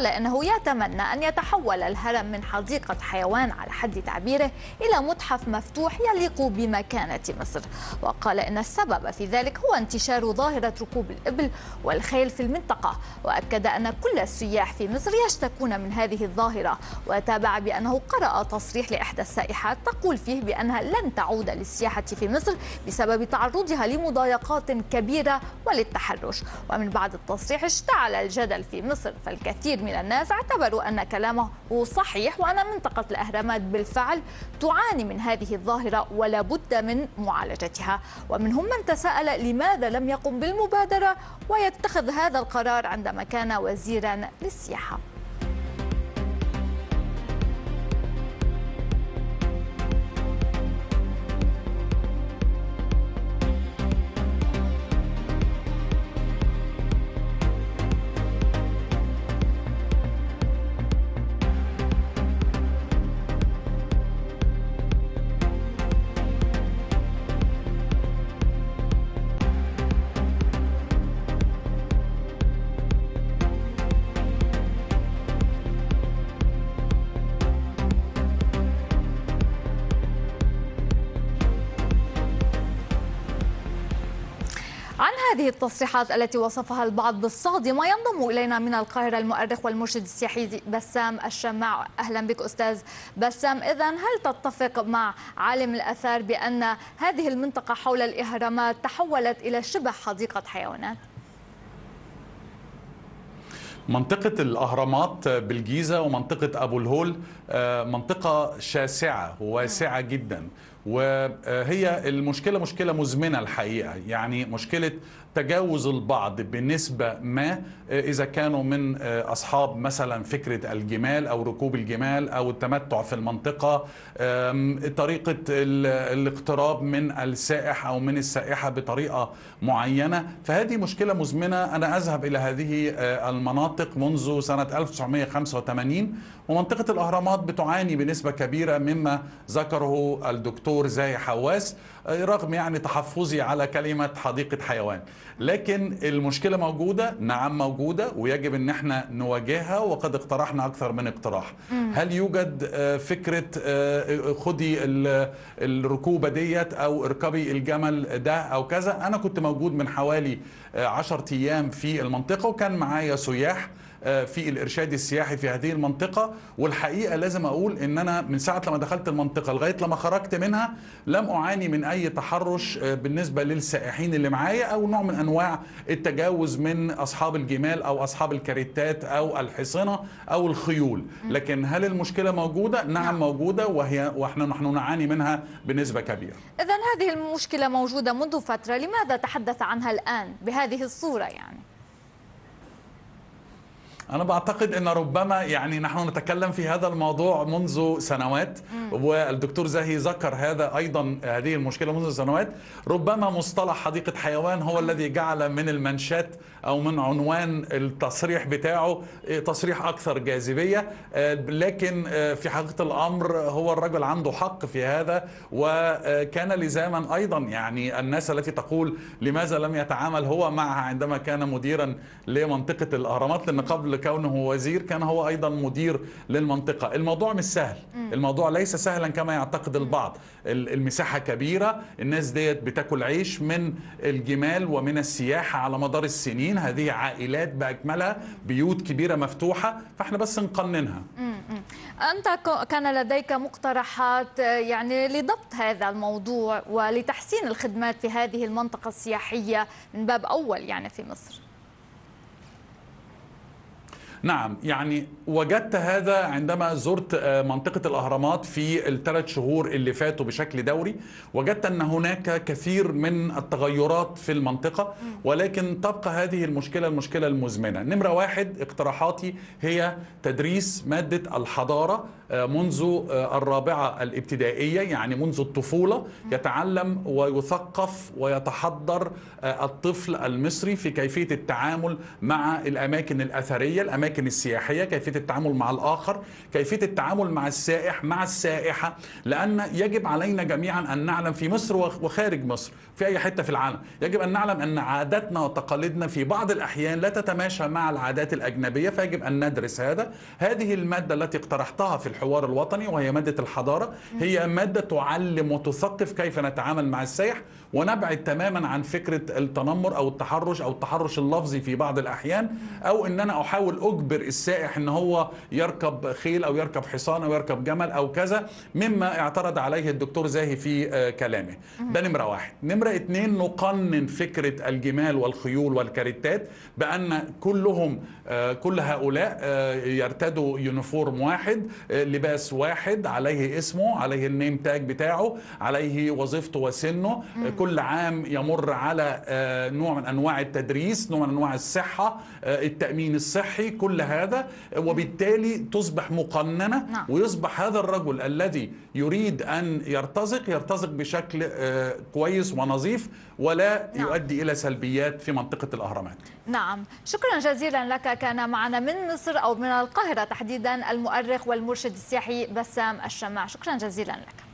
قال إنه يتمنى أن يتحول الهرم من حديقة حيوان على حد تعبيره إلى متحف مفتوح يليق بمكانة مصر. وقال إن السبب في ذلك هو انتشار ظاهرة ركوب الإبل والخيل في المنطقة. وأكد أن كل السياح في مصر يشتكون من هذه الظاهرة. وتابع بأنه قرأ تصريح لإحدى السائحات تقول فيه بأنها لن تعود للسياحة في مصر بسبب تعرضها لمضايقات كبيرة وللتحرش. ومن بعد التصريح اشتعل الجدل في مصر فالكثير من الناس اعتبروا أن كلامه صحيح وأن منطقة الأهرامات بالفعل تعاني من هذه الظاهرة ولا بد من معالجتها. ومنهم من تساءل لماذا لم يقم بالمبادرة ويتخذ هذا القرار عندما كان وزيرا للسياحة. عن هذه التصريحات التي وصفها البعض بالصادمة ينضم إلينا من القاهرة المؤرخ والمرشد السياحي بسام الشماع أهلا بك أستاذ بسام. إذا هل تتفق مع عالم الأثار بأن هذه المنطقة حول الإهرامات تحولت إلى شبه حديقة حيوانات؟ منطقة الأهرامات بالجيزة ومنطقة أبو الهول منطقة شاسعة وواسعة جدا. وهي المشكلة مشكلة مزمنة الحقيقة يعني مشكلة تجاوز البعض بنسبة ما إذا كانوا من أصحاب مثلا فكرة الجمال أو ركوب الجمال أو التمتع في المنطقة طريقة الاقتراب من السائح أو من السائحة بطريقة معينة. فهذه مشكلة مزمنة. أنا أذهب إلى هذه المناطق منذ سنة 1985 ومنطقة الأهرامات بتعاني بنسبة كبيرة مما ذكره الدكتور زاهي حواس رغم يعني تحفظي على كلمة حديقة حيوان. لكن المشكلة موجودة نعم موجودة ويجب إن إحنا نواجهها وقد اقترحنا أكثر من اقتراح. مم. هل يوجد فكرة خدي الركوبة ديت أو اركبي الجمل ده أو كذا؟ أنا كنت موجود من حوالي عشرة أيام في المنطقة وكان معايا سياح في الإرشاد السياحي في هذه المنطقة. والحقيقة لازم أقول إن أنا من ساعة لما دخلت المنطقة لغاية لما خرجت منها لم أعاني من أي تحرش بالنسبة للسائحين اللي معايا أو نوع من أنواع التجاوز من أصحاب الجمال أو أصحاب الكاريتات أو الحصنة أو الخيول. لكن هل المشكلة موجودة؟ نعم موجودة وهي وإحنا نحن نعاني منها بنسبة كبيرة. اذا هذه المشكلة موجودة منذ فترة لماذا تحدث عنها الآن بهذه الصورة يعني؟ أنا بعتقد أن ربما يعني نحن نتكلم في هذا الموضوع منذ سنوات والدكتور زاهي ذكر هذا أيضا هذه المشكلة منذ سنوات. ربما مصطلح حديقة حيوان هو الذي جعل من المنشات أو من عنوان التصريح بتاعه تصريح أكثر جاذبية. لكن في حقيقة الأمر هو الرجل عنده حق في هذا وكان لزاما أيضا يعني الناس التي تقول لماذا لم يتعامل هو معها عندما كان مديرا لمنطقة الأهرامات لأن قبل كونه وزير كان هو أيضا مدير للمنطقة. الموضوع مش سهل. الموضوع ليس سهلا كما يعتقد البعض. المساحة كبيرة. الناس ديت بتاكل عيش من الجمال ومن السياحة على مدار السنين. هذه عائلات بأكملها بيوت كبيرة مفتوحة. فإحنا بس نقننها. أنت كان لديك مقترحات يعني لضبط هذا الموضوع ولتحسين الخدمات في هذه المنطقة السياحية من باب أول يعني في مصر. نعم يعني وجدت هذا عندما زرت منطقة الأهرامات في الثلاث شهور اللي فاتوا بشكل دوري. وجدت أن هناك كثير من التغيرات في المنطقة ولكن تبقى هذه المشكلة المشكلة المزمنة. نمرة واحد اقتراحاتي هي تدريس مادة الحضارة منذ الرابعة الابتدائية يعني منذ الطفولة. يتعلم ويثقف ويتحضر الطفل المصري في كيفية التعامل مع الأماكن الأثرية. الأماكن الأماكن السياحية كيفية التعامل مع الآخر كيفية التعامل مع السائح مع السائحة لأن يجب علينا جميعا أن نعلم في مصر وخارج مصر في أي حتة في العالم يجب أن نعلم أن عاداتنا وتقاليدنا في بعض الأحيان لا تتماشى مع العادات الأجنبية فيجب أن ندرس هذا. هذه المادة التي اقترحتها في الحوار الوطني وهي مادة الحضارة هي مادة تعلم وتثقف كيف نتعامل مع السائح ونبعد تماما عن فكرة التنمر أو التحرش أو التحرش اللفظي في بعض الأحيان أو أن أنا أحاول أجبر السائح أن هو يركب خيل أو يركب حصان أو يركب جمل أو كذا مما اعترض عليه الدكتور زاهي في كلامه. ده نمرة واحد. نمرة اتنين نقنن فكرة الجمال والخيول والكاريتات بأن كلهم كل هؤلاء يرتدوا uniform واحد لباس واحد عليه اسمه عليه ال name tag بتاعه عليه وظيفته وسنه. كل عام يمر على نوع من أنواع التدريس نوع من أنواع الصحة التأمين الصحي كل هذا وبالتالي تصبح مقننة ويصبح هذا الرجل الذي يريد أن يرتزق يرتزق بشكل كويس ونظيف ولا نعم. يؤدي إلى سلبيات في منطقة الأهرامات. نعم. شكرا جزيلا لك. كان معنا من مصر أو من القاهرة تحديدا المؤرخ والمرشد السياحي بسام الشماع. شكرا جزيلا لك.